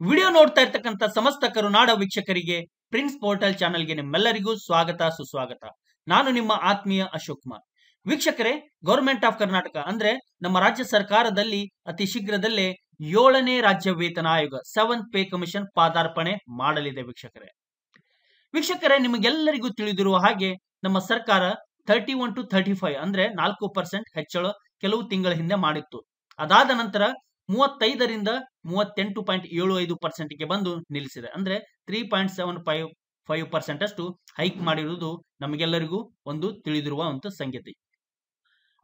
Video ನೋಡ್ತಾ ಇರ್ತಕ್ಕಂಥ ಸಮಸ್ತ ಕರುನಾಡ ವೀಕ್ಷಕರಿಗೆ ಪ್ರಿನ್ಸ್ ಪೋರ್ಟಲ್ ಚಾನೆಲ್ಗೆ ನಿಮ್ಮೆಲ್ಲರಿಗೂ ಸ್ವಾಗತ, ಸುಸ್ವಾಗತ. ನಾನು ನಿಮ್ಮ ಆತ್ಮೀಯ ಅಶೋಕ್ ಕುಮಾರ್. ವೀಕ್ಷಕರೇ ಗೌರ್ಮೆಂಟ್ ಆಫ್ ಕರ್ನಾಟಕ ಅಂದ್ರೆ ನಮ್ಮ ರಾಜ್ಯ ಸರ್ಕಾರದಲ್ಲಿ ಅತಿ ಶೀಘ್ರದಲ್ಲೇ ಏಳನೇ ರಾಜ್ಯ ವೇತನ ಆಯೋಗ ಸೆವೆಂತ್ ಪೇ ಕಮಿಷನ್ ಪಾದಾರ್ಪಣೆ ಮಾಡಲಿದೆ ವೀಕ್ಷಕರೇ. ವೀಕ್ಷಕರೇ, ನಿಮಗೆಲ್ಲರಿಗೂ ತಿಳಿದಿರುವ ಹಾಗೆ ನಮ್ಮ ಸರ್ಕಾರ thirty one to thirty five ಅಂದ್ರೆ ನಾಲ್ಕು ಪರ್ಸೆಂಟ್ ಹೆಚ್ಚಳ ಕೆಲವು ತಿಂಗಳ ಹಿಂದೆ ಮಾಡಿತ್ತು. ಅದಾದ ನಂತರ ಮೂವತ್ತೈದರಿಂದ ಮೂವತ್ತೆಂಟು ಪಾಯಿಂಟ್ ಏಳು ಐದು ಪರ್ಸೆಂಟ್ಗೆ ಬಂದು ನಿಲ್ಲಿಸಿದೆ. ಅಂದ್ರೆ three point seven five five percent ಅಷ್ಟು ಹೈಕ್ ಮಾಡಿರುವುದು ನಮಗೆಲ್ಲರಿಗೂ ಒಂದು ತಿಳಿದಿರುವ ಒಂದು ಸಂಗತಿ.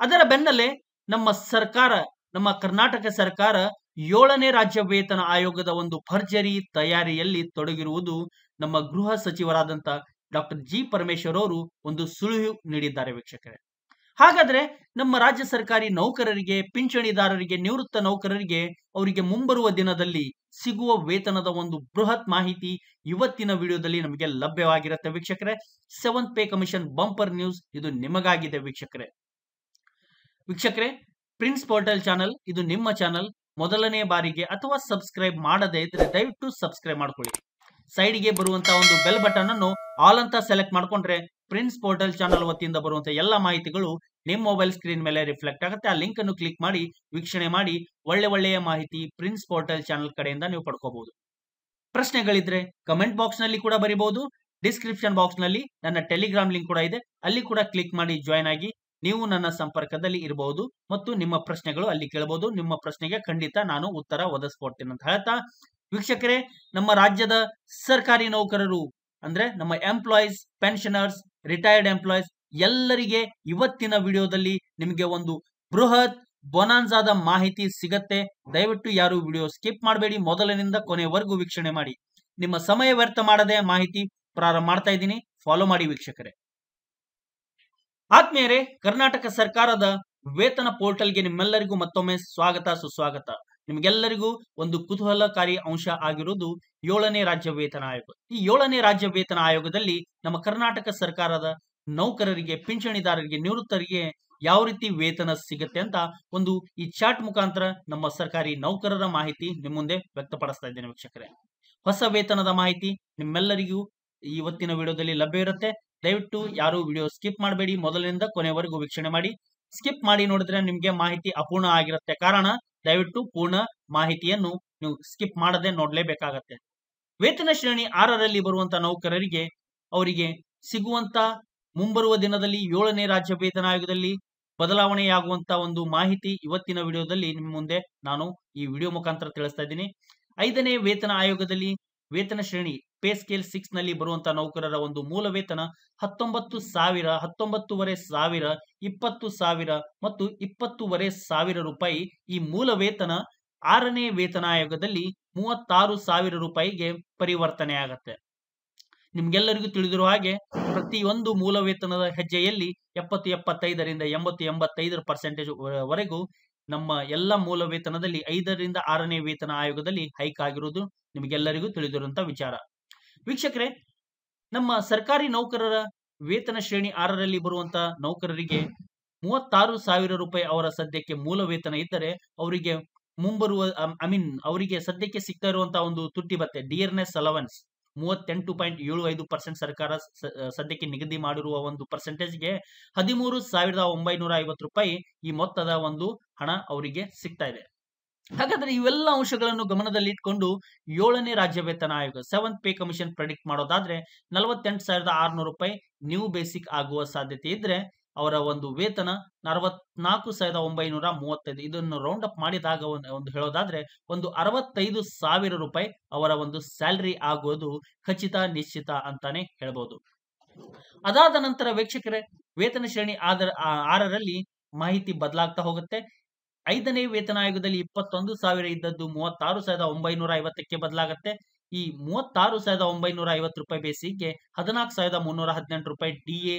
ಅದರ ಬೆನ್ನಲ್ಲೇ ನಮ್ಮ ಸರ್ಕಾರ, ನಮ್ಮ ಕರ್ನಾಟಕ ಸರ್ಕಾರ ಏಳನೇ ರಾಜ್ಯ ವೇತನ ಆಯೋಗದ ಒಂದು ಭರ್ಜರಿ ತಯಾರಿಯಲ್ಲಿ ತೊಡಗಿರುವುದು ನಮ್ಮ ಗೃಹ ಸಚಿವರಾದಂತ ಡಾಕ್ಟರ್ ಜಿ ಪರಮೇಶ್ವರ್ ಅವರು ಒಂದು ಸುಳಿವು ನೀಡಿದ್ದಾರೆ ವೀಕ್ಷಕರೇ. ಹಾಗಾದ್ರೆ ನಮ್ಮ ರಾಜ್ಯ ಸರ್ಕಾರಿ ನೌಕರರಿಗೆ, ಪಿಂಚಣಿದಾರರಿಗೆ, ನಿವೃತ್ತ ನೌಕರರಿಗೆ ಅವರಿಗೆ ಮುಂಬರುವ ದಿನದಲ್ಲಿ ಸಿಗುವ ವೇತನದ ಒಂದು ಬೃಹತ್ ಮಾಹಿತಿ ಇವತ್ತಿನ ವಿಡಿಯೋದಲ್ಲಿ ನಮಗೆ ಲಭ್ಯವಾಗಿರುತ್ತೆ ವೀಕ್ಷಕರೇ. Seventh pay commission bumper news ಇದು ನಿಮಗಾಗಿದೆ ವೀಕ್ಷಕರೇ. ವೀಕ್ಷಕರೇ, ಪ್ರಿನ್ಸ್ ಪೋರ್ಟಲ್ ಚಾನಲ್ ಇದು ನಿಮ್ಮ ಚಾನಲ್. ಮೊದಲನೇ ಬಾರಿಗೆ ಅಥವಾ ಸಬ್ಸ್ಕ್ರೈಬ್ ಮಾಡದೇ ಇದ್ರೆ ದಯವಿಟ್ಟು ಸಬ್ಸ್ಕ್ರೈಬ್ ಮಾಡ್ಕೊಳ್ಳಿ. ಸೈಡ್ಗೆ ಬರುವಂತಹ ಒಂದು ಬೆಲ್ ಬಟನ್ ಅನ್ನು ಆಲ್ ಅಂತ ಸೆಲೆಕ್ಟ್ ಮಾಡ್ಕೊಂಡ್ರೆ ಪ್ರಿನ್ಸ್ ಪೋರ್ಟಲ್ ಚಾನಲ್ ವತಿಯಿಂದ ಬರುವಂತಹ ಎಲ್ಲ ಮಾಹಿತಿಗಳು ನಿಮ್ಮ ಮೊಬೈಲ್ ಸ್ಕ್ರೀನ್ ಮೇಲೆ ರಿಫ್ಲೆಕ್ಟ್ ಆಗುತ್ತೆ. ಆ ಲಿಂಕ್ ಅನ್ನು ಕ್ಲಿಕ್ ಮಾಡಿ, ವೀಕ್ಷಣೆ ಮಾಡಿ, ಒಳ್ಳೆ ಒಳ್ಳೆಯ ಮಾಹಿತಿ ಪ್ರಿನ್ಸ್ ಪೋರ್ಟಲ್ ಚಾನಲ್ ಕಡೆಯಿಂದ ನೀವು ಪಡ್ಕೋಬಹುದು. ಪ್ರಶ್ನೆಗಳಿದ್ರೆ ಕಮೆಂಟ್ ಬಾಕ್ಸ್ನಲ್ಲಿ ಕೂಡ ಬರೀಬಹುದು. ಡಿಸ್ಕ್ರಿಪ್ಷನ್ ಬಾಕ್ಸ್ನಲ್ಲಿ ನನ್ನ ಟೆಲಿಗ್ರಾಮ್ ಲಿಂಕ್ ಕೂಡ ಇದೆ. ಅಲ್ಲಿ ಕೂಡ ಕ್ಲಿಕ್ ಮಾಡಿ ಜಾಯ್ನ್ ಆಗಿ ನೀವು ನನ್ನ ಸಂಪರ್ಕದಲ್ಲಿ ಇರಬಹುದು ಮತ್ತು ನಿಮ್ಮ ಪ್ರಶ್ನೆಗಳು ಅಲ್ಲಿ ಕೇಳಬಹುದು. ನಿಮ್ಮ ಪ್ರಶ್ನೆಗೆ ಖಂಡಿತ ನಾನು ಉತ್ತರ ಒದಗಿಸ್ಕೊಡ್ತೇನೆ ಅಂತ ಹೇಳ್ತಾ. ವೀಕ್ಷಕರೇ, ನಮ್ಮ ರಾಜ್ಯದ ಸರ್ಕಾರಿ ನೌಕರರು ಅಂದ್ರೆ ನಮ್ಮ ಎಂಪ್ಲಾಯೀಸ್ ಪೆನ್ಷನರ್ಸ್ ರಿಟೈರ್ಡ್ ಎಂಪ್ಲಾಯೀಸ್ ಎಲ್ಲರಿಗೆ ಇವತ್ತಿನ ವಿಡಿಯೋದಲ್ಲಿ ನಿಮಗೆ ಒಂದು ಬೃಹತ್ ಬೊನಾನ್ಸಾದ ಮಾಹಿತಿ ಸಿಗತ್ತೆ. ದಯವಿಟ್ಟು ಯಾರು ವಿಡಿಯೋ ಸ್ಕಿಪ್ ಮಾಡಬೇಡಿ. ಮೊದಲಿನಿಂದ ಕೊನೆವರೆಗೂ ವೀಕ್ಷಣೆ ಮಾಡಿ. ನಿಮ್ಮ ಸಮಯ ವ್ಯರ್ಥ ಮಾಡದೆ ಮಾಹಿತಿ ಪ್ರಾರಂಭ ಮಾಡ್ತಾ ಇದ್ದೀನಿ. ಫಾಲೋ ಮಾಡಿ ವೀಕ್ಷಕರೇ. ಆತ್ಮೀಯರೇ, ಕರ್ನಾಟಕ ಸರ್ಕಾರದ ವೇತನ ಪೋರ್ಟಲ್ಗೆ ನಿಮ್ಮೆಲ್ಲರಿಗೂ ಮತ್ತೊಮ್ಮೆ ಸ್ವಾಗತ, ಸುಸ್ವಾಗತ. ನಿಮಗೆಲ್ಲರಿಗೂ ಒಂದು ಕುತೂಹಲಕಾರಿ ಅಂಶ ಆಗಿರುವುದು ಏಳನೇ ರಾಜ್ಯ ವೇತನ ಆಯೋಗ. ಈ ಏಳನೇ ರಾಜ್ಯ ವೇತನ ಆಯೋಗದಲ್ಲಿ ನಮ್ಮ ಕರ್ನಾಟಕ ಸರ್ಕಾರದ ನೌಕರರಿಗೆ, ಪಿಂಚಣಿದಾರರಿಗೆ, ನಿವೃತ್ತರಿಗೆ ಯಾವ ರೀತಿ ವೇತನ ಸಿಗುತ್ತೆ ಅಂತ ಒಂದು ಈ ಚಾರ್ಟ್ ಮುಖಾಂತರ ನಮ್ಮ ಸರ್ಕಾರಿ ನೌಕರರ ಮಾಹಿತಿ ನಿಮ್ಮ ಮುಂದೆ ವ್ಯಕ್ತಪಡಿಸ್ತಾ ಇದ್ದೇನೆ ವೀಕ್ಷಕರೇ. ಹೊಸ ವೇತನದ ಮಾಹಿತಿ ನಿಮ್ಮೆಲ್ಲರಿಗೂ ಇವತ್ತಿನ ವಿಡಿಯೋದಲ್ಲಿ ಲಭ್ಯ ಇರುತ್ತೆ. ದಯವಿಟ್ಟು ಯಾರು ವಿಡಿಯೋ ಸ್ಕಿಪ್ ಮಾಡಬೇಡಿ. ಮೊದಲಿನಿಂದ ಕೊನೆವರೆಗೂ ವೀಕ್ಷಣೆ ಮಾಡಿ. ಸ್ಕಿಪ್ ಮಾಡಿ ನೋಡಿದ್ರೆ ನಿಮ್ಗೆ ಮಾಹಿತಿ ಅಪೂರ್ಣ ಆಗಿರುತ್ತೆ. ಕಾರಣ ದಯವಿಟ್ಟು ಪೂರ್ಣ ಮಾಹಿತಿಯನ್ನು ನೀವು ಸ್ಕಿಪ್ ಮಾಡದೆ ನೋಡ್ಲೇಬೇಕಾಗತ್ತೆ. ವೇತನ ಶ್ರೇಣಿ ಆರರಲ್ಲಿ ಬರುವಂತ ನೌಕರರಿಗೆ ಅವರಿಗೆ ಸಿಗುವಂತ ಮುಂಬರುವ ದಿನದಲ್ಲಿ ಏಳನೇ ರಾಜ್ಯ ವೇತನ ಆಯೋಗದಲ್ಲಿ ಬದಲಾವಣೆಯಾಗುವಂತ ಒಂದು ಮಾಹಿತಿ ಇವತ್ತಿನ ವಿಡಿಯೋದಲ್ಲಿ ನಿಮ್ಮ ಮುಂದೆ ನಾನು ಈ ವಿಡಿಯೋ ಮುಖಾಂತರ ತಿಳಿಸ್ತಾ ಇದ್ದೀನಿ. ಐದನೇ ವೇತನ ಆಯೋಗದಲ್ಲಿ ವೇತನ ಶ್ರೇಣಿ ಪೇ ಸ್ಕೇಲ್ ಸಿಕ್ಸ್ನಲ್ಲಿ ಬರುವಂತಹ ನೌಕರರ ಒಂದು ಮೂಲ ವೇತನ ಹತ್ತೊಂಬತ್ತು ಸಾವಿರ, ಹತ್ತೊಂಬತ್ತುವರೆ ಸಾವಿರ, ಇಪ್ಪತ್ತು ಸಾವಿರ ಮತ್ತು ಇಪ್ಪತ್ತೂವರೆ ಸಾವಿರ ರೂಪಾಯಿ ಈ ಮೂಲ ವೇತನ ಆರನೇ ವೇತನ ಆಯೋಗದಲ್ಲಿ ಮೂವತ್ತಾರು ಸಾವಿರ ರೂಪಾಯಿಗೆ ಪರಿವರ್ತನೆ ಆಗತ್ತೆ ನಿಮ್ಗೆಲ್ಲರಿಗೂ ತಿಳಿದಿರುವ ಹಾಗೆ ಪ್ರತಿಯೊಂದು ಮೂಲ ವೇತನದ ಹೆಜ್ಜೆಯಲ್ಲಿ ಎಪ್ಪತ್ತು, ಎಪ್ಪತ್ತೈದರಿಂದ ಎಂಬತ್ತು ಎಂಬತ್ತೈದರ ಪರ್ಸೆಂಟೇಜ್ ವರೆಗೂ ನಮ್ಮ ಎಲ್ಲ ಮೂಲ ವೇತನದಲ್ಲಿ ಐದರಿಂದ ಆರನೇ ವೇತನ ಆಯೋಗದಲ್ಲಿ ಹೈಕ್ ಆಗಿರುವುದು ನಿಮಗೆಲ್ಲರಿಗೂ ತಿಳಿದಿರುವಂತ ವಿಚಾರ. ವೀಕ್ಷಕರೇ, ನಮ್ಮ ಸರ್ಕಾರಿ ನೌಕರರ ವೇತನ ಶ್ರೇಣಿ ಆರರಲ್ಲಿ ಬರುವಂತ ನೌಕರರಿಗೆ ಮೂವತ್ತಾರು ಸಾವಿರ ರೂಪಾಯಿ ಅವರ ಸದ್ಯಕ್ಕೆ ಮೂಲ ವೇತನ ಇದ್ದರೆ ಅವರಿಗೆ ಮುಂಬರುವ, ಐ ಮೀನ್ ಅವರಿಗೆ ಸದ್ಯಕ್ಕೆ ಸಿಗ್ತಾ ಇರುವಂತಹ ಒಂದು ತುಟ್ಟಿ ಭತ್ತೆ ಡಿಯರ್ನೆಸ್ ಅಲವೆನ್ಸ್. ಮೂವತ್ತೆಂಟು ಪಾಯಿಂಟ್ ಏಳು ಐದು ಪರ್ಸೆಂಟ್ ಸರ್ಕಾರ ಸದ್ಯಕ್ಕೆ ನಿಗದಿ ಮಾಡಿರುವ ಒಂದು ಪರ್ಸೆಂಟೇಜ್ಗೆ ಹದಿಮೂರು ಸಾವಿರದ ಒಂಬೈನೂರ ಐವತ್ತು ರೂಪಾಯಿ ಈ ಮೊತ್ತದ ಒಂದು ಹಣ ಅವರಿಗೆ ಸಿಗ್ತಾ ಇದೆ. ಹಾಗಾದ್ರೆ ಇವೆಲ್ಲ ಅಂಶಗಳನ್ನು ಗಮನದಲ್ಲಿ ಇಟ್ಕೊಂಡು ಏಳನೇ ರಾಜ್ಯ ವೇತನ ಆಯೋಗ ಸೆವೆಂತ್ ಪೇ ಕಮಿಷನ್ ಪ್ರೆಡಿಕ್ಟ್ ಮಾಡೋದಾದ್ರೆ ನಲವತ್ತೆಂಟು ಸಾವಿರದ ಆರ್ನೂರು ರೂಪಾಯಿ ನ್ಯೂ ಬೇಸಿಕ್ ಆಗುವ ಸಾಧ್ಯತೆ ಇದ್ರೆ ಅವರ ಒಂದು ವೇತನ ನಲವತ್ನಾಲ್ಕು ಸಾವಿರದ ಒಂಬೈನೂರ ಮೂವತ್ತೈದು. ಇದನ್ನು ರೌಂಡ್ ಅಪ್ ಮಾಡಿದಾಗ ಒಂದು ಹೇಳೋದಾದ್ರೆ ಒಂದು ಅರವತ್ತೈದು ಸಾವಿರ ರೂಪಾಯಿ ಅವರ ಒಂದು ಸ್ಯಾಲರಿ ಆಗೋದು ಖಚಿತ, ನಿಶ್ಚಿತ ಅಂತಾನೆ ಹೇಳ್ಬೋದು. ಅದಾದ ನಂತರ ವೀಕ್ಷಕರೇ, ವೇತನ ಶ್ರೇಣಿ ಆದರ ಆರರಲ್ಲಿ ಮಾಹಿತಿ ಬದಲಾಗ್ತಾ ಹೋಗುತ್ತೆ. ಐದನೇ ವೇತನ ಆಯೋಗದಲ್ಲಿ ಇಪ್ಪತ್ತೊಂದು ಸಾವಿರ ಇದ್ದದ್ದು ಮೂವತ್ತಾರು ಸಾವಿರದ ಒಂಬೈನೂರ ಐವತ್ತಕ್ಕೆ ಬದಲಾಗುತ್ತೆ. ಈ ಮೂವತ್ತಾರು ಸಾವಿರದ ಒಂಬೈನೂರ ಐವತ್ತು ರೂಪಾಯಿ ಬೇಸಿಗೆ, ಹದಿನಾಲ್ಕು ಸಾವಿರದ ಮುನ್ನೂರ ಹದಿನೆಂಟು ರೂಪಾಯಿ ಡಿ ಎ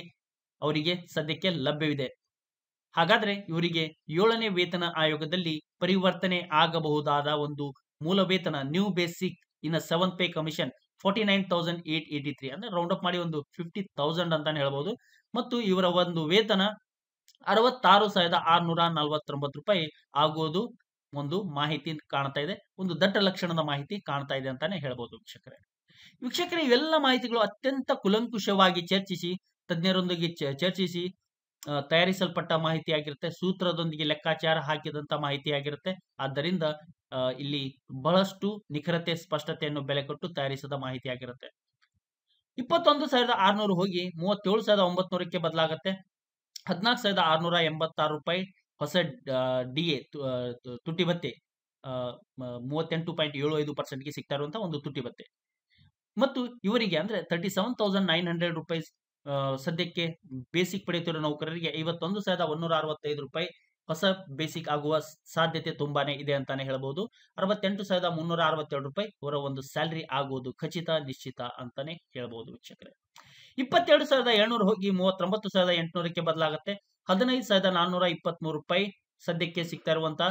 ಅವರಿಗೆ ಸದ್ಯಕ್ಕೆ ಲಭ್ಯವಿದೆ. ಹಾಗಾದ್ರೆ ಇವರಿಗೆ ಏಳನೇ ವೇತನ ಆಯೋಗದಲ್ಲಿ ಪರಿವರ್ತನೆ ಆಗಬಹುದಾದ ಒಂದು ಮೂಲ ವೇತನ new basic in seventh pay commission forty nine thousand eight eighty three ಅಂದ್ರೆ ರೌಂಡ್ ಅಪ್ ಮಾಡಿ ಒಂದು ಫಿಫ್ಟಿ ತೌಸಂಡ್ ಅಂತಾನೆ ಹೇಳ್ಬೋದು. ಮತ್ತು ಇವರ ಒಂದು ವೇತನ ಅರವತ್ತಾರು ಸಾವಿರದ ಆರ್ನೂರ ನಲವತ್ತೊಂಬತ್ತು ರೂಪಾಯಿ ಆಗೋದು ಒಂದು ಮಾಹಿತಿ ಕಾಣ್ತಾ ಇದೆ. ಒಂದು ದಟ್ಟ ಲಕ್ಷಣದ ಮಾಹಿತಿ ಕಾಣ್ತಾ ಇದೆ ಅಂತಾನೆ ಹೇಳ್ಬೋದು ವೀಕ್ಷಕರೇ. ವೀಕ್ಷಕರೇ, ಇವೆಲ್ಲ ಮಾಹಿತಿಗಳು ಅತ್ಯಂತ ಕುಲಂಕುಷವಾಗಿ ಚರ್ಚಿಸಿ ತಜ್ಞರೊಂದಿಗೆ ಚರ್ಚಿಸಿ ತಯಾರಿಸಲ್ಪಟ್ಟ ಮಾಹಿತಿ ಆಗಿರುತ್ತೆ ಸೂತ್ರದೊಂದಿಗೆ ಲೆಕ್ಕಾಚಾರ ಹಾಕಿದಂತ ಮಾಹಿತಿ ಆಗಿರುತ್ತೆ ಆದ್ದರಿಂದ ಇಲ್ಲಿ ಬಹಳಷ್ಟು ನಿಖರತೆ, ಸ್ಪಷ್ಟತೆಯನ್ನು ಬೆಲೆ ಕೊಟ್ಟು ತಯಾರಿಸಿದ ಮಾಹಿತಿ ಆಗಿರುತ್ತೆ ಇಪ್ಪತ್ತೊಂದು ಸಾವಿರದ ಆರ್ನೂರು ಹೋಗಿ ಮೂವತ್ತೇಳು ಸಾವಿರದ ಒಂಬತ್ನೂರಕ್ಕೆ ಬದಲಾಗುತ್ತೆ. ಹದಿನಾಲ್ಕು ಸಾವಿರದ ಆರ್ನೂರ ಎಂಬತ್ತಾರು ರೂಪಾಯಿ ಹೊಸ ಡಿ ಎ ತುಟಿ ಭತ್ತೆ ಮೂವತ್ತೆಂಟು ಪಾಯಿಂಟ್ ಏಳು ಐದು ಪರ್ಸೆಂಟ್ಗೆ ಸಿಗ್ತಾ ಇರುವಂತಹ ಒಂದು ತುಟಿ ಭತ್ತೆ. ಮತ್ತು ಇವರಿಗೆ ಅಂದ್ರೆ thirty seven thousand nine hundred rupees ಸದ್ಯಕ್ಕೆ ಬೇಸಿಕ್ ಪಡೆಯುತ್ತಿರುವ ನೌಕರರಿಗೆ ಐವತ್ತೊಂದು ಸಾವಿರದ ಒನ್ನೂರ ಅರವತ್ತೈದು ರೂಪಾಯಿ ಹೊಸ ಬೇಸಿಕ್ ಆಗುವ ಸಾಧ್ಯತೆ ತುಂಬಾನೇ ಇದೆ ಅಂತಾನೆ ಹೇಳಬಹುದು ಅರವತ್ತೆಂಟು ಸಾವಿರದ ಮುನ್ನೂರ ಅರವತ್ತೆರಡು ರೂಪಾಯಿ ಅವರ ಒಂದು ಸ್ಯಾಲರಿ ಆಗುವುದು ಖಚಿತ, ನಿಶ್ಚಿತ ಅಂತಾನೆ ಹೇಳ್ಬೋದು ವೀಕ್ಷಕರೇ. ಇಪ್ಪತ್ತೆರಡು ಸಾವಿರದ ಏಳ್ನೂರು ಹೋಗಿ ಮೂವತ್ತೊಂಬತ್ತು ಸಾವಿರದ ಎಂಟುನೂರಕ್ಕೆ ಬದಲಾಗುತ್ತೆ. ಹದಿನೈದು ಸಾವಿರದ ನಾನ್ನೂರ ಇಪ್ಪತ್ಮೂರು ರೂಪಾಯಿ ಸದ್ಯಕ್ಕೆ ಸಿಗ್ತಾ ಇರುವಂತಹ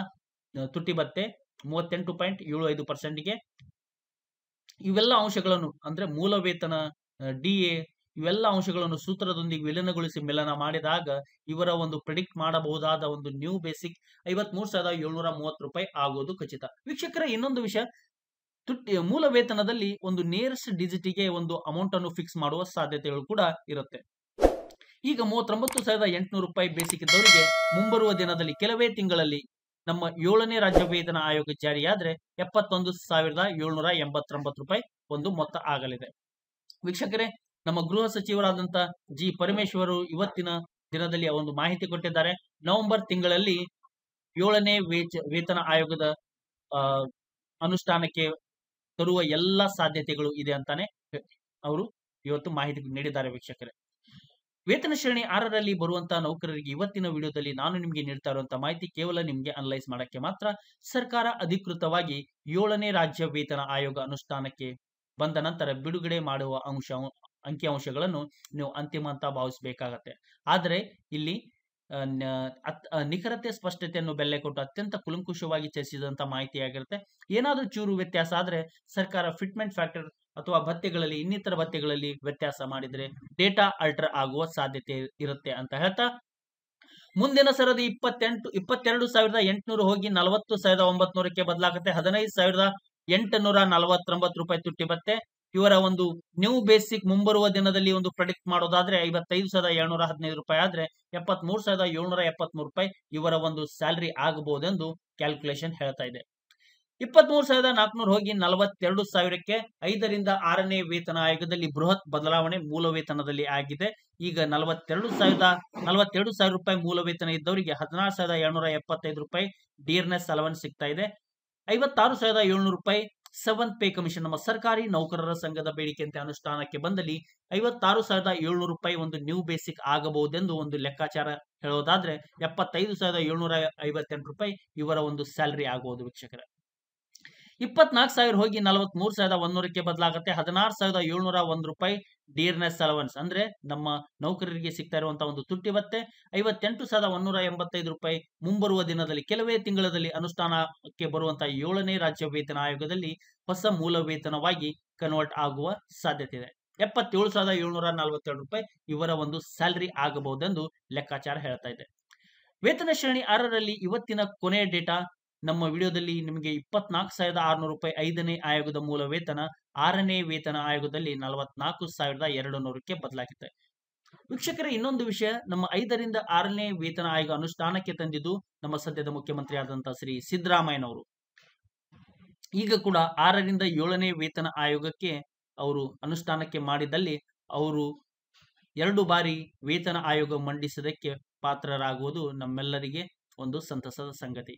ತುಟಿ ಭತ್ತೆ ಮೂವತ್ತೆಂಟು ಪಾಯಿಂಟ್ ಏಳು ಐದು ಪರ್ಸೆಂಟ್ಗೆ ಇವೆಲ್ಲ ಅಂಶಗಳನ್ನು ಅಂದ್ರೆ ಮೂಲ ವೇತನ ಡಿ ಎ ಇವೆಲ್ಲ ಅಂಶಗಳನ್ನು ಸೂತ್ರದೊಂದಿಗೆ ವಿಲೀನಗೊಳಿಸಿ ಮಿಲನ ಮಾಡಿದಾಗ ಇವರ ಒಂದು ಪ್ರಿಡಿಕ್ಟ್ ಮಾಡಬಹುದಾದ ಒಂದು ನ್ಯೂ ಬೇಸಿಕ್ ಐವತ್ ಮೂರ್ ಸಾವಿರದ ಏಳ್ನೂರ ಮೂವತ್ತು ರೂಪಾಯಿ ಆಗೋದು ಖಚಿತ. ವೀಕ್ಷಕರ, ಇನ್ನೊಂದು ವಿಷಯ. ತುಟ್ಟಿ, ಮೂಲ ವೇತನದಲ್ಲಿ ಒಂದು ನಿಯರೆಸ್ಟ್ ಡಿಜಿಟಿಗೆ ಒಂದು ಅಮೌಂಟ್ ಅನ್ನು ಫಿಕ್ಸ್ ಮಾಡುವ ಸಾಧ್ಯತೆಗಳು ಕೂಡ ಇರುತ್ತೆ. ಈಗ ಮೂವತ್ತೊಂಬತ್ತು ಸಾವಿರದ ಎಂಟುನೂರು ರೂಪಾಯಿ ಬೇಸಿಕ್ ಇದ್ದವರಿಗೆ ಮುಂಬರುವ ದಿನದಲ್ಲಿ ಕೆಲವೇ ತಿಂಗಳಲ್ಲಿ ನಮ್ಮ ಏಳನೇ ರಾಜ್ಯ ವೇತನ ಆಯೋಗ ಜಾರಿಯಾದ್ರೆ ಎಪ್ಪತ್ತೊಂದು ಸಾವಿರದ ಏಳ್ನೂರ ಎಂಬತ್ತೊಂಬತ್ತು ರೂಪಾಯಿ ಒಂದು ಮೊತ್ತ ಆಗಲಿದೆ. ವೀಕ್ಷಕರೇ ನಮ್ಮ ಗೃಹ ಸಚಿವರಾದಂತ ಜಿ. ಪರಮೇಶ್ವರು ಇವತ್ತಿನ ದಿನದಲ್ಲಿ ಒಂದು ಮಾಹಿತಿ ಕೊಟ್ಟಿದ್ದಾರೆ. ನವೆಂಬರ್ ತಿಂಗಳಲ್ಲಿ ಏಳನೇ ವೇಚ, ವೇತನ ಆಯೋಗದ ಅನುಷ್ಠಾನಕ್ಕೆ ತರುವ ಎಲ್ಲ ಸಾಧ್ಯತೆಗಳು ಇದೆ ಅಂತಾನೆ ಅವರು ಇವತ್ತು ಮಾಹಿತಿ ನೀಡಿದ್ದಾರೆ ವೀಕ್ಷಕರೇ. ವೇತನ ಶ್ರೇಣಿ ಆರರಲ್ಲಿ ಬರುವಂತಹ ನೌಕರರಿಗೆ ಇವತ್ತಿನ ವಿಡಿಯೋದಲ್ಲಿ ನಾನು ನಿಮಗೆ ನೀಡ್ತಾ ಇರುವಂತಹ ಮಾಹಿತಿ ಕೇವಲ ನಿಮಗೆ ಅನಲೈಸ್ ಮಾಡಕ್ಕೆ ಮಾತ್ರ ಸರ್ಕಾರ ಅಧಿಕೃತವಾಗಿ ಏಳನೇ ರಾಜ್ಯ ವೇತನ ಆಯೋಗ ಅನುಷ್ಠಾನಕ್ಕೆ ಬಂದ ನಂತರ ಬಿಡುಗಡೆ ಮಾಡುವ ಅಂಶ ಅಂಕಿಅಂಶಗಳನ್ನು ನೀವು ಅಂತಿಮ ಅಂತ ಭಾವಿಸಬೇಕಾಗತ್ತೆ. ಆದರೆ ಇಲ್ಲಿ ನಿಖರತೆ, ಸ್ಪಷ್ಟತೆಯನ್ನು ಬೆಲೆ ಕೊಟ್ಟು ಅತ್ಯಂತ ಕುಲಂಕುಷವಾಗಿ ಚರ್ಚಿಸಿದಂತ ಮಾಹಿತಿ ಆಗಿರುತ್ತೆ ಏನಾದರೂ ಚೂರು ವ್ಯತ್ಯಾಸ ಆದ್ರೆ ಸರ್ಕಾರ ಫಿಟ್ಮೆಂಟ್ ಫ್ಯಾಕ್ಟರ್ ಅಥವಾ ಭತ್ಯೆಗಳಲ್ಲಿ, ಇನ್ನಿತರ ಭತ್ಯೆಗಳಲ್ಲಿ ವ್ಯತ್ಯಾಸ ಮಾಡಿದ್ರೆ ಡೇಟಾ ಅಲ್ಟರ್ ಆಗುವ ಸಾಧ್ಯತೆ ಇರುತ್ತೆ ಅಂತ ಹೇಳ್ತಾ, ಮುಂದಿನ ಸರದಿ ಇಪ್ಪತ್ತೆಂಟು, ಇಪ್ಪತ್ತೆರಡು ಸಾವಿರದ ಎಂಟುನೂರು ಹೋಗಿ ನಲವತ್ತು ಸಾವಿರದ ಒಂಬತ್ನೂರಕ್ಕೆ ಬದಲಾಗುತ್ತೆ. ಹದಿನೈದು ಸಾವಿರದ ಎಂಟುನೂರ ನಲವತ್ತೊಂಬತ್ತು ರೂಪಾಯಿ ತುಟ್ಟಿ ಬತ್ತೆ ಇವರ ಒಂದು ನ್ಯೂ ಬೇಸಿಕ್ ಮುಂಬರುವ ದಿನದಲ್ಲಿ ಒಂದು ಪ್ರೊಡಿಕ್ಟ್ ಮಾಡೋದಾದ್ರೆ ಐವತ್ತೈದು ಸಾವಿರದ ಏಳ್ನೂರ ಹದಿನೈದು ರೂಪಾಯಿ ಆದ್ರೆ ಎಪ್ಪತ್ತ್ ಮೂರು ಸಾವಿರದ ಏಳ್ನೂರ ಎಪ್ಪತ್ಮೂರು ರೂಪಾಯಿ ಇವರ ಒಂದು ಸ್ಯಾಲರಿ ಆಗಬಹುದೆಂದು ಕ್ಯಾಲ್ಕುಲೇಷನ್ ಹೇಳ್ತಾ ಇದೆ. ಇಪ್ಪತ್ಮೂರು ಸಾವಿರದ ನಾಲ್ಕುನೂರು ಹೋಗಿ ನಲವತ್ತೆರಡು ಸಾವಿರಕ್ಕೆ ಐದರಿಂದ ಆರನೇ ವೇತನ ಆಯೋಗದಲ್ಲಿ ಬೃಹತ್ ಬದಲಾವಣೆ ಮೂಲ ವೇತನದಲ್ಲಿ ಆಗಿದೆ. ಈಗ ನಲವತ್ತೆರಡು ಸಾವಿರದ, ನಲವತ್ತೆರಡು ಸಾವಿರ ರೂಪಾಯಿ ಮೂಲ ವೇತನ ಇದ್ದವರಿಗೆ ಹದಿನಾರು ಸಾವಿರದ ಏಳ್ನೂರ ಎಪ್ಪತ್ತೈದು ರೂಪಾಯಿ ಡಿಯರ್ನೆಸ್ ಅಲವನ್ಸ್ ಸಿಗ್ತಾ ಇದೆ. ಐವತ್ತಾರು ಸಾವಿರದ ಏಳ್ನೂರು ರೂಪಾಯಿ ಸೆವೆಂತ್ ಪೇ ಕಮಿಷನ್, ನಮ್ಮ ಸರ್ಕಾರಿ ನೌಕರರ ಸಂಘದ ಬೇಡಿಕೆಯಂತೆ ಅನುಷ್ಠಾನಕ್ಕೆ ಬಂದಲ್ಲಿ ಐವತ್ತಾರು ಸಾವಿರದ ಏಳ್ನೂರು ರೂಪಾಯಿ ಒಂದು ನ್ಯೂ ಬೇಸಿಕ್ ಆಗಬಹುದೆಂದು ಒಂದು ಲೆಕ್ಕಾಚಾರ ಹೇಳೋದಾದ್ರೆ ಎಪ್ಪತ್ತೈದು ಸಾವಿರದ ಏಳ್ನೂರ ಐವತ್ತೆಂಟು ರೂಪಾಯಿ ಇವರ ಒಂದು ಸ್ಯಾಲರಿ ಆಗಬಹುದು ವೀಕ್ಷಕರೇ. ಇಪ್ಪತ್ನಾಲ್ಕು ಸಾವಿರ ಹೋಗಿ ನಲವತ್ತ್ ಮೂರು ಸಾವಿರದ ಒಂದೂರಕ್ಕೆ ಬದಲಾಗುತ್ತೆ. ಹದಿನಾರು ಸಾವಿರದ ಏಳ್ನೂರ ಒಂದು ರೂಪಾಯಿ ಡಿಯರ್ನೆಸ್ ಅಲವನ್ಸ್ ಅಂದ್ರೆ ನಮ್ಮ ನೌಕರರಿಗೆ ಸಿಗ್ತಾ ಇರುವಂತಹ ಒಂದು ತುಟ್ಟಿ ಭತ್ತೆ ಐವತ್ತೆಂಟು ಸಾವಿರದ ಒಂದೂರ ಎಂಬತ್ತೈದು ರೂಪಾಯಿ ಮುಂಬರುವ ದಿನದಲ್ಲಿ ಕೆಲವೇ ತಿಂಗಳಲ್ಲಿ ಅನುಷ್ಠಾನಕ್ಕೆ ಬರುವಂತಹ ಏಳನೇ ರಾಜ್ಯ ವೇತನ ಆಯೋಗದಲ್ಲಿ ಹೊಸ ಮೂಲ ವೇತನವಾಗಿ ಕನ್ವರ್ಟ್ ಆಗುವ ಸಾಧ್ಯತೆ ಇದೆ. ಎಪ್ಪತ್ತೇಳು ಸಾವಿರದ ಏಳ್ನೂರ ನಲವತ್ತೆರಡು ರೂಪಾಯಿ ಇವರ ಒಂದು ಸ್ಯಾಲರಿ ಆಗಬಹುದೆಂದು ಲೆಕ್ಕಾಚಾರ ಹೇಳ್ತಾ ಇದೆ. ವೇತನ ಶ್ರೇಣಿ ಆರರಲ್ಲಿ ಇವತ್ತಿನ ಕೊನೆಯ ಡೇಟಾ ನಮ್ಮ ವಿಡಿಯೋದಲ್ಲಿ ನಿಮಗೆ ಇಪ್ಪತ್ನಾಲ್ಕು ಸಾವಿರದ ಆರುನೂರು ರೂಪಾಯಿ ಐದನೇ ಆಯೋಗದ ಮೂಲ ವೇತನ, ಆರನೇ ವೇತನ ಆಯೋಗದಲ್ಲಿ ನಲವತ್ನಾಲ್ಕು ಸಾವಿರದ ಎರಡು ನೂರಕ್ಕೆ ಬದಲಾಗಿದೆ ವೀಕ್ಷಕರೇ, ಇನ್ನೊಂದು ವಿಷಯ. ನಮ್ಮ ಐದರಿಂದ ಆರನೇ ವೇತನ ಆಯೋಗ ಅನುಷ್ಠಾನಕ್ಕೆ ತಂದಿದ್ದು ನಮ್ಮ ಸದ್ಯದ ಮುಖ್ಯಮಂತ್ರಿ ಆದಂತಹ ಶ್ರೀ ಸಿದ್ದರಾಮಯ್ಯನವರು. ಈಗ ಕೂಡ ಆರರಿಂದ ಏಳನೇ ವೇತನ ಆಯೋಗಕ್ಕೆ ಅವರು ಅನುಷ್ಠಾನಕ್ಕೆ ಮಾಡಿದಲ್ಲಿ ಅವರು ಎರಡು ಬಾರಿ ವೇತನ ಆಯೋಗ ಮಂಡಿಸಿದಕ್ಕೆ ಪಾತ್ರರಾಗುವುದು ನಮ್ಮೆಲ್ಲರಿಗೆ ಒಂದು ಸಂತಸದ ಸಂಗತಿ.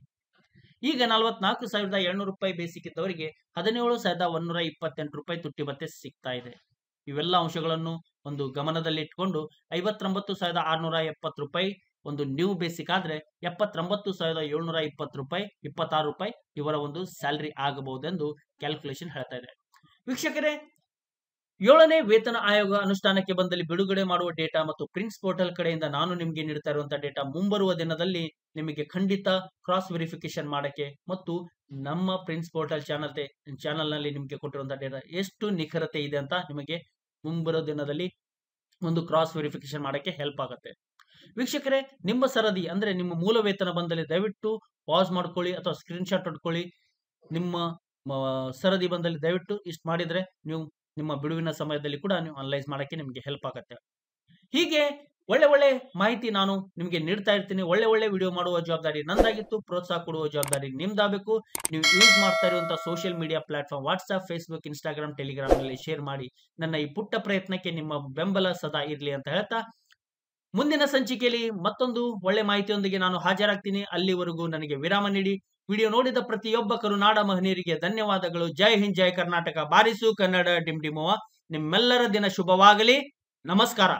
ಈಗ ನಲವತ್ನಾಲ್ಕು ಸಾವಿರದ ಏಳ್ನೂರು ರೂಪಾಯಿ ಬೇಸಿಕ್ ಇದ್ದವರಿಗೆ ಹದಿನೇಳು ಸಾವಿರದ ಒಂದೂರ ಇಪ್ಪತ್ತೆಂಟು ರೂಪಾಯಿ ತುಟ್ಟಿ ಭತ್ತೆ ಸಿಗ್ತಾ ಇದೆ. ಇವೆಲ್ಲ ಅಂಶಗಳನ್ನು ಒಂದು ಗಮನದಲ್ಲಿಟ್ಕೊಂಡು ಐವತ್ತೊಂಬತ್ತು ಸಾವಿರದ ಆರ್ನೂರ ಎಪ್ಪತ್ತು ರೂಪಾಯಿ ಒಂದು ನ್ಯೂ ಬೇಸಿಕ್ ಆದ್ರೆ ಎಪ್ಪತ್ತೊಂಬತ್ತು ಸಾವಿರದ ಏಳ್ನೂರ ಇಪ್ಪತ್ತು ರೂಪಾಯಿ, ಇಪ್ಪತ್ತಾರು ರೂಪಾಯಿ ಇವರ ಒಂದು ಸ್ಯಾಲರಿ ಆಗಬಹುದೆಂದು ಕ್ಯಾಲ್ಕುಲೇಷನ್ ಹೇಳ್ತಾ ಇದೆ. ವೀಕ್ಷಕರೇ ಏಳನೇ ವೇತನ ಆಯೋಗ ಅನುಷ್ಠಾನಕ್ಕೆ ಬಂದಲ್ಲಿ ಬಿಡುಗಡೆ ಮಾಡುವ ಡೇಟಾ ಮತ್ತು ಪ್ರಿನ್ಸ್ ಪೋರ್ಟಲ್ ಕಡೆಯಿಂದ ನಾನು ನಿಮಗೆ ನೀಡ್ತಾ ಇರುವಂತಹ ಡೇಟಾ ಮುಂಬರುವ ದಿನದಲ್ಲಿ ನಿಮಗೆ ಖಂಡಿತ ಕ್ರಾಸ್ ವೆರಿಫಿಕೇಶನ್ ಮಾಡಕ್ಕೆ ಮತ್ತು ನಮ್ಮ ಪ್ರಿನ್ಸ್ ಪೋರ್ಟಲ್ ಚಾನಲ್ ಚಾನಲ್ನಲ್ಲಿ ನಿಮಗೆ ಕೊಟ್ಟಿರುವಂತಹ ಡೇಟಾ ಎಷ್ಟು ನಿಖರತೆ ಇದೆ ಅಂತ ನಿಮಗೆ ಮುಂಬರುವ ದಿನದಲ್ಲಿ ಒಂದು ಕ್ರಾಸ್ ವೆರಿಫಿಕೇಶನ್ ಮಾಡಕ್ಕೆ ಹೆಲ್ಪ್ ಆಗುತ್ತೆ. ವೀಕ್ಷಕರೇ, ನಿಮ್ಮ ಸರದಿ ಅಂದ್ರೆ ನಿಮ್ಮ ಮೂಲ ವೇತನ ಬಂದಲ್ಲಿ ದಯವಿಟ್ಟು ಪಾಸ್ ಮಾಡ್ಕೊಳ್ಳಿ ಅಥವಾ ಸ್ಕ್ರೀನ್ ಶಾಟ್ ಹೊಡ್ಕೊಳ್ಳಿ. ನಿಮ್ಮ ಸರದಿ ಬಂದಲ್ಲಿ ದಯವಿಟ್ಟು ಇಷ್ಟು ಮಾಡಿದ್ರೆ ನೀವು ನಿಮ್ಮ ಬಿಡುವಿನ ಸಮಯದಲ್ಲಿ ಕೂಡ ನೀವು ಅನಲೈಸ್ ಮಾಡೋಕ್ಕೆ ನಿಮಗೆ ಹೆಲ್ಪ್ ಆಗುತ್ತೆ. ಹೀಗೆ ಒಳ್ಳೆ ಒಳ್ಳೆ ಮಾಹಿತಿ ನಾನು ನಿಮಗೆ ನೀಡ್ತಾ ಇರ್ತೀನಿ. ಒಳ್ಳೆ ಒಳ್ಳೆ ವಿಡಿಯೋ ಮಾಡುವ ಜವಾಬ್ದಾರಿ ನಂದಾಗಿತ್ತು. ಪ್ರೋತ್ಸಾಹ ಕೊಡುವ ಜವಾಬ್ದಾರಿ ನಿಮ್ದಾಗಬೇಕು. ನೀವು ಯೂಸ್ ಮಾಡ್ತಾ ಇರುವಂತಹ social media platform WhatsApp Facebook Instagram ಟೆಲಿಗ್ರಾಮ್ನಲ್ಲಿ share ಮಾಡಿ ನನ್ನ ಈ ಪುಟ್ಟ ಪ್ರಯತ್ನಕ್ಕೆ ನಿಮ್ಮ ಬೆಂಬಲ ಸದಾ ಇರಲಿ ಅಂತ ಹೇಳ್ತಾ ಮುಂದಿನ ಸಂಚಿಕೆಯಲ್ಲಿ ಮತ್ತೊಂದು ಒಳ್ಳೆ ಮಾಹಿತಿಯೊಂದಿಗೆ ನಾನು ಹಾಜರಾಗ್ತೀನಿ. ಅಲ್ಲಿವರೆಗೂ ನನಗೆ ವಿರಾಮ ನೀಡಿ. ವಿಡಿಯೋ ನೋಡಿದ ಪ್ರತಿಯೊಬ್ಬ ಕರುನಾಡ ಮಹನೀಯರಿಗೆ ಧನ್ಯವಾದಗಳು. ಜೈ ಹಿಂದ್, ಜೈ ಕರ್ನಾಟಕ. ಬಾರಿಸು ಕನ್ನಡ ಡಿಮ್ ಡಿಮೋವ. ನಿಮ್ಮೆಲ್ಲರ ದಿನ ಶುಭವಾಗಲಿ. ನಮಸ್ಕಾರ.